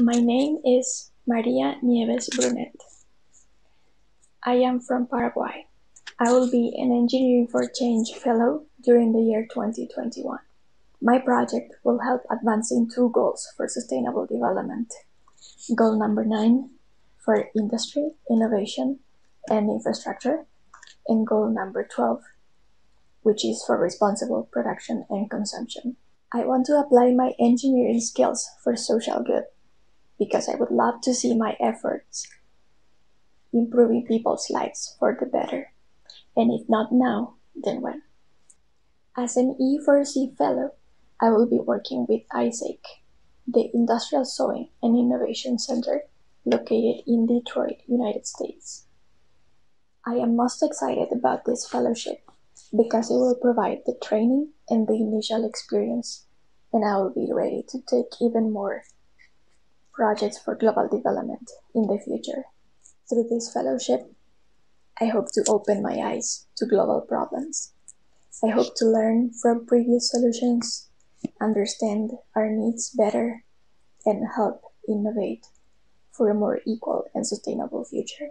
My name is Maria Nieves Brunet. I am from Paraguay. I will be an Engineering for Change Fellow during the year 2021. My project will help advancing two goals for sustainable development. Goal number nine for industry, innovation, and infrastructure, and goal number 12, which is for responsible production and consumption. I want to apply my engineering skills for social good because I would love to see my efforts improving people's lives for the better. And if not now, then when? As an E4C fellow, I will be working with ISAIC, the Industrial Sewing and Innovation Center located in Detroit, United States. I am most excited about this fellowship because it will provide the training and the initial experience, and I will be ready to take even more projects for global development in the future. Through this fellowship, I hope to open my eyes to global problems. I hope to learn from previous solutions, understand our needs better, and help innovate for a more equal and sustainable future.